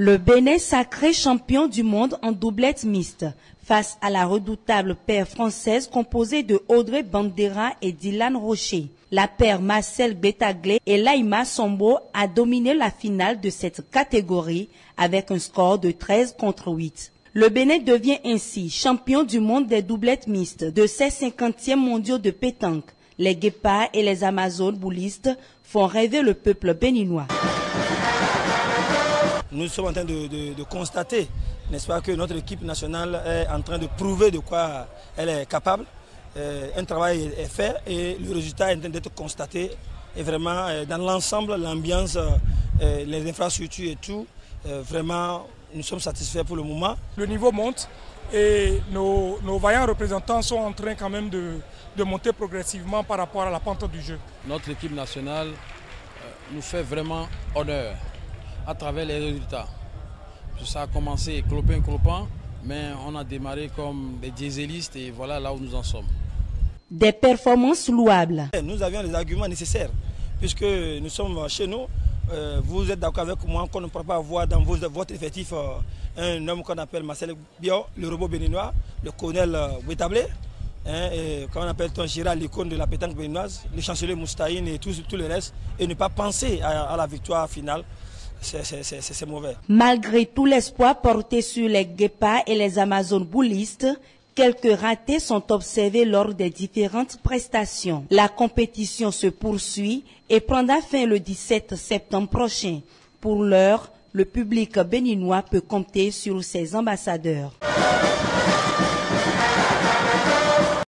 Le Bénin sacré champion du monde en doublette mixte face à la redoutable paire française composée de Audrey Bandera et Dylan Rocher. La paire Marcel Betaglé et Laima Sombo a dominé la finale de cette catégorie avec un score de 13 contre 8. Le Bénin devient ainsi champion du monde des doublettes mixtes de ces 50e mondiaux de pétanque. Les guépards et les amazones boulistes font rêver le peuple béninois nous sommes en train de, constater, n'est-ce pas, que notre équipe nationale est en train de prouver de quoi elle est capable. Euh, un travail est fait et le résultat est en train d'être constaté. Et vraiment, euh, dans l'ensemble, l'ambiance, euh, les infrastructures et tout, vraiment, nous sommes satisfaits pour le moment. Le niveau monte et nos, vaillants représentants sont en train quand même de, de, monter progressivement par rapport à la pente du jeu. Notre équipe nationale nous fait vraiment honneur à travers les résultats. Ça a commencé clopin clopin, mais on a démarré comme des dieselistes et voilà là où nous en sommes. Des performances louables. Nous avions les arguments nécessaires puisque nous sommes chez nous. Euh, vous êtes d'accord avec moi qu'on ne pourra pas avoir dans votre effectif euh, un homme qu'on appelle Marcel Bio, le robot béninois, le colonel euh, Wetablé, hein, on appelle ton Gérald, l'icône de la pétanque béninoise, le chancelier Moustaïne et tout, tout le reste, et ne pas penser à la victoire finale Malgré tout l'espoir porté sur les guépards et les amazones boulistes, quelques ratés sont observés lors des différentes prestations. La compétition se poursuit et prendra fin le 17 septembre prochain. Pour l'heure, le public béninois peut compter sur ses ambassadeurs.